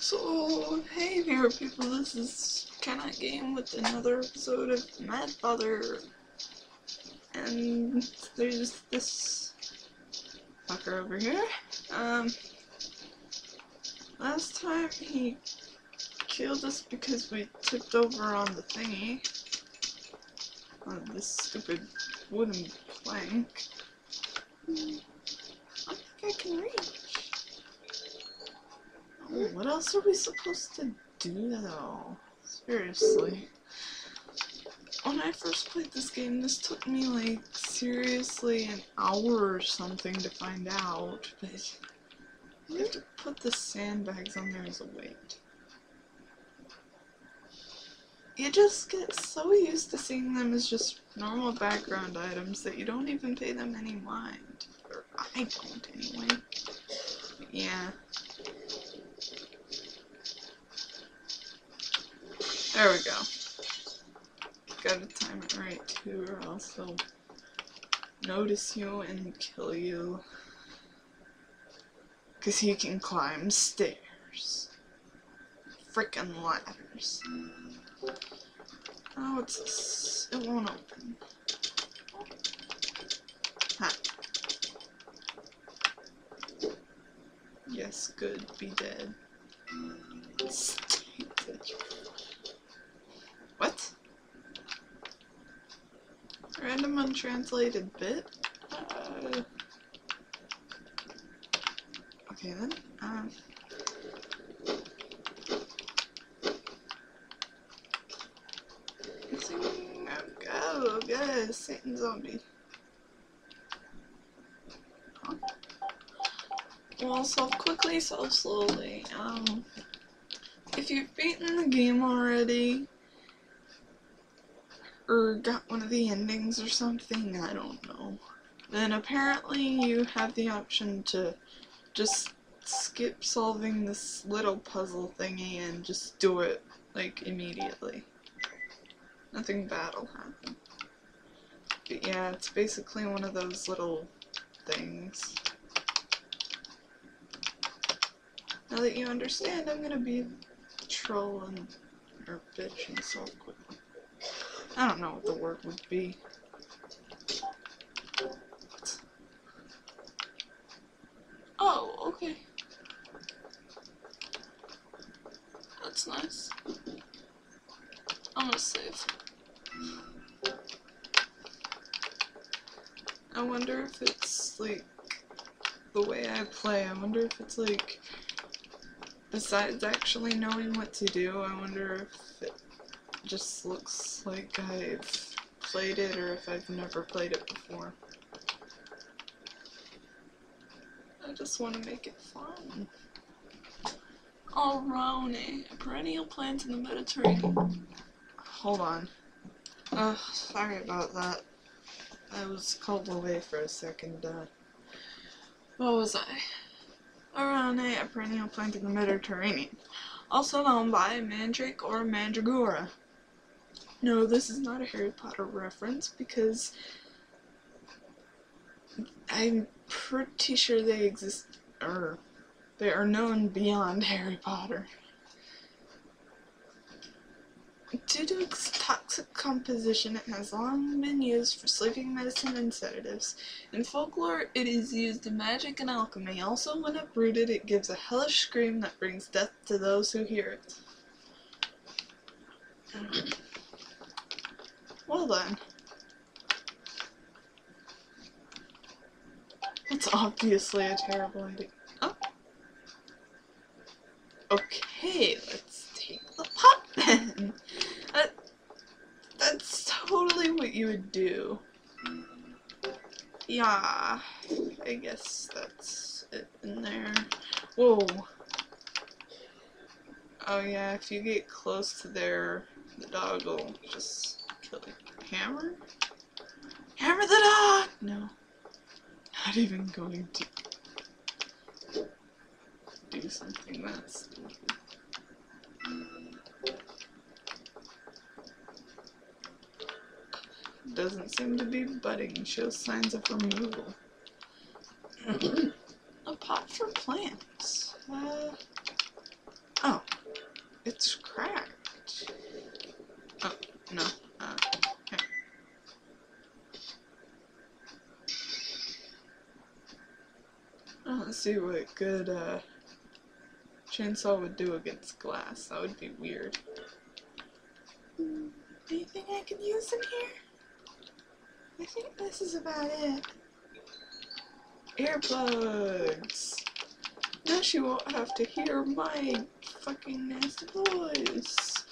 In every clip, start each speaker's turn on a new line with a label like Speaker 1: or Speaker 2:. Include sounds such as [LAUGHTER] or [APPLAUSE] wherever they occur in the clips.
Speaker 1: So, hey there people, this is Cannot Game with another episode of Mad Father. And there's this fucker over here. Um, last time he killed us because we tipped over on the thingy. On this stupid wooden plank. I think I can reach. What else are we supposed to do though? Seriously. When I first played this game, this took me like seriously an hour or something to find out, but you have to put the sandbags on there as a weight. You just get so used to seeing them as just normal background items that you don't even pay them any mind. Or I don't anyway. Yeah. There we go. Gotta time it right too, or else they'll notice you and kill you. Cause he can climb stairs. Frickin' ladders. Oh, it's? It won't open. Ha. Yes, good, be dead. What? Random untranslated bit? Uh, okay then. Um. Oh. Satan zombie. Well, solve quickly, solve slowly. Um, if you've beaten the game already, or got one of the endings or something, I don't know. Then apparently you have the option to just skip solving this little puzzle thingy and just do it, like, immediately. Nothing bad will happen. But yeah, it's basically one of those little things. Now that you understand, I'm gonna be a troll and, or bitch and solve quickly. I don't know what the word would be. Oh, okay. That's nice. I'm gonna save. I wonder if it's like the way I play. I wonder if it's like besides actually knowing what to do, I wonder if it just looks like I've played it or if I've never played it before. I just want to make it fun. Alraune, a perennial plant in the Mediterranean. Hold on. Sorry about that. I was called away for a second. Uh, what was I? Alraune, a perennial plant in the Mediterranean, also known by mandrake or mandragora. No, this is not a Harry Potter reference because I'm pretty sure they exist, or they are known beyond Harry Potter. Due to its toxic composition, it has long been used for sleeping medicine and sedatives. In folklore, it is used in magic and alchemy. Also, when uprooted, it gives a hellish scream that brings death to those who hear it. Well then. It's obviously a terrible idea. Oh. Okay, let's take the pot then. That, that's totally what you would do. Yeah, I guess that's it in there. Whoa. Oh yeah, if you get close to there, the dog will just Hammer? Hammer the dog! No. Not even going to do something that. Doesn't seem to be budding, shows signs of removal. A pot for plants. Uh, oh. It's cracked. Oh, no. Uh, okay. Let's see what good uh, chainsaw would do against glass. That would be weird. Anything I can use in here? I think this is about it. Earplugs! Now she won't have to hear my fucking nasty voice.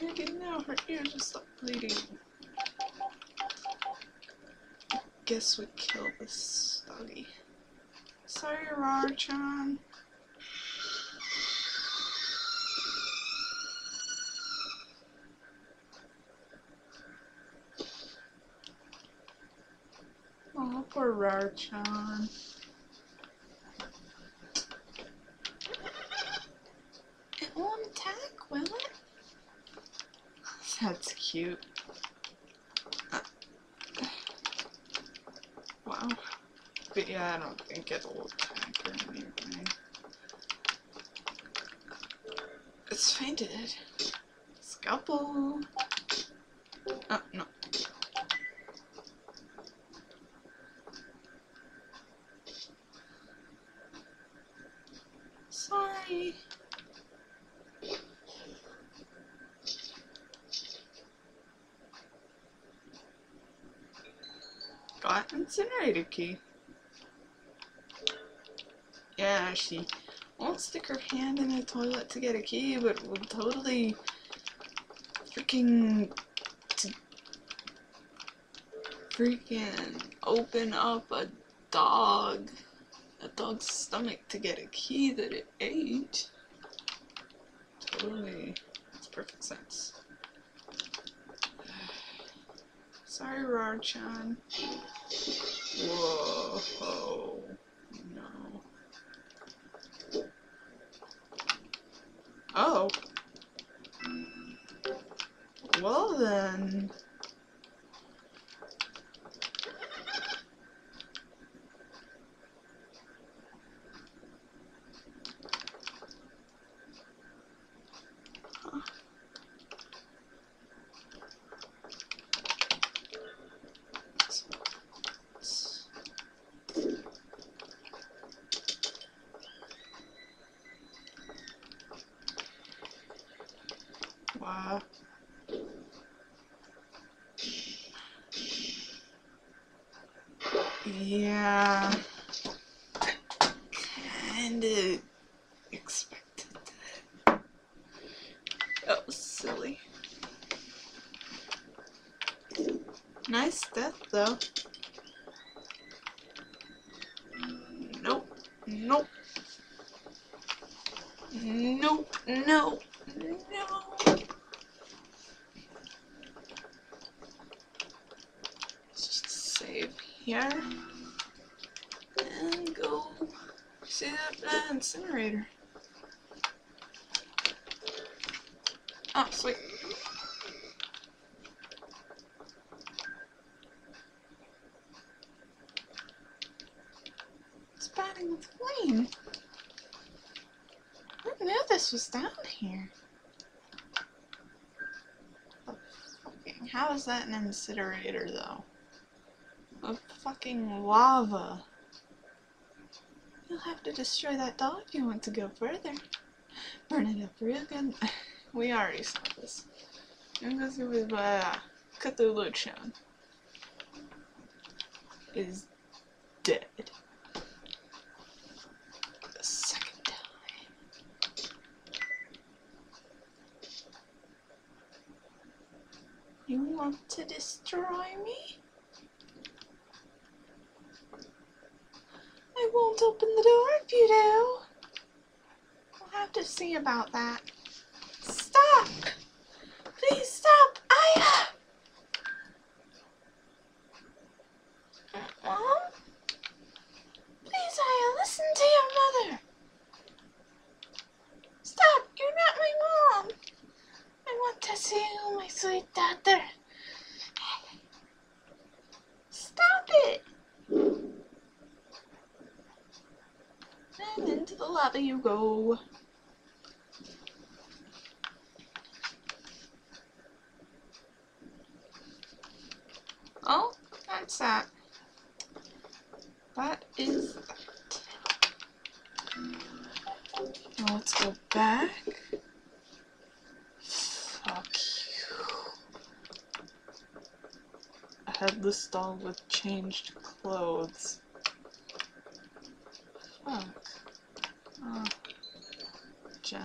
Speaker 1: Maybe now her ears will stop bleeding. Guess we kill this doggy. Sorry, Rar-chan. Oh, poor Rar-chan. It won't attack, will it? [LAUGHS] That's cute. Uh, wow. But yeah, I don't think it'll attack or anything. It's fainted. Scalpel. Oh, no. Sorry. Got incinerator key. Yeah, she won't stick her hand in the toilet to get a key, but will totally freaking t- freaking open up a dog a dog's stomach to get a key that it ate. Totally it's perfect sense. [SIGHS] Sorry, Rar-chan. Whoa. No. Oh. Well then. Yeah. Kinda expected that. That was silly. Nice death though. Nope. Nope. Nope. No. No. Let's just save here. And go see that uh, incinerator. Oh, sweet. It's batting with flame. I knew this was down here. Fucking, how is that an incinerator though? Of fucking lava. You'll have to destroy that doll if you want to go further. Burn it up real good. [LAUGHS] We already saw this. I'm gonna with uh, Cthulhu-chan. Is dead. The second time. You want to destroy me? I won't open the door if you do. We'll have to see about that. Stop! Please stop! Aya! Mom? Please, Aya, listen to your mother. Stop! You're not my mom. I want to see you, my sweet daughter. Stop it! And into the lava you go. Oh, that's that. That is that. Now let's go back. Fuck you. A headless doll with changed clothes. Oh. Jen.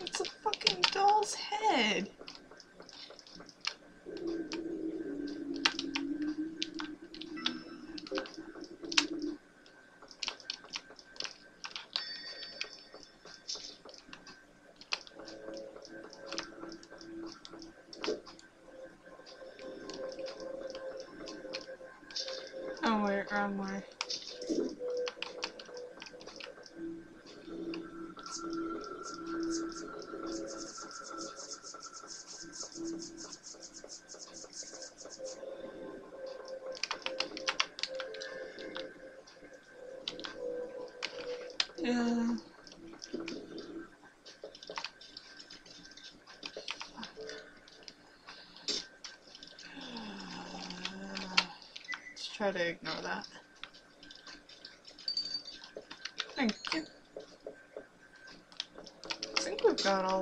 Speaker 1: It's a fucking doll's head. Way. Yeah. Try to ignore that. Thank you. I think we've got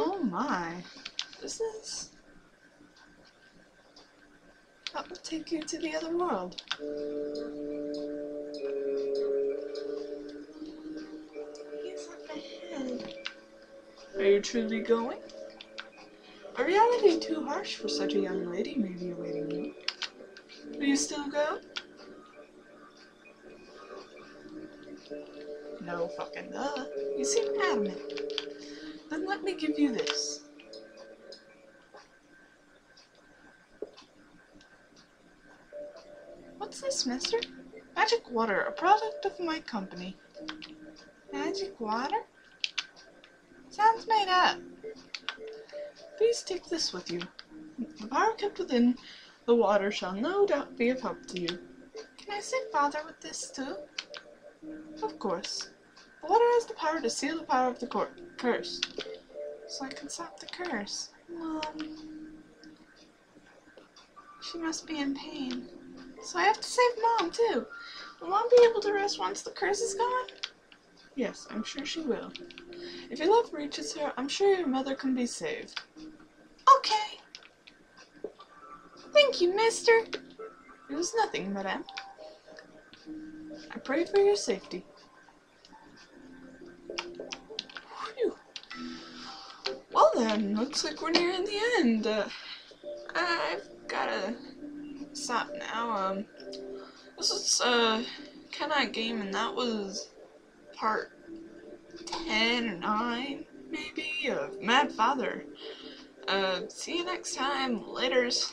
Speaker 1: Oh my. This is. That will take you to the other world. He's up ahead. Are you truly going? A reality too harsh for such a young lady may be awaiting you. Will you still go? No fucking duh. You seem adamant. Then let me give you this. What's? Magic water, a product of my company. Magic water? Sounds made up. Please take this with you. The power kept within the water shall no doubt be of help to you. Can I say father with this too? Of course. The water has the power to seal the power of the curse. So I can stop the curse. Mom. She must be in pain. So I have to save Mom too. Will Mom be able to rest once the curse is gone? Yes, I'm sure she will. If your love reaches her, I'm sure your mother can be saved. Okay. Thank you, mister. It was nothing, madame. I pray for your safety. Phew. Well then, looks like we're nearing the end. Uh, I've gotta stop now. Um, this is uh, Cannot Game, and that was part ten or nine, maybe, of Mad Father. Uh, see you next time. Later's.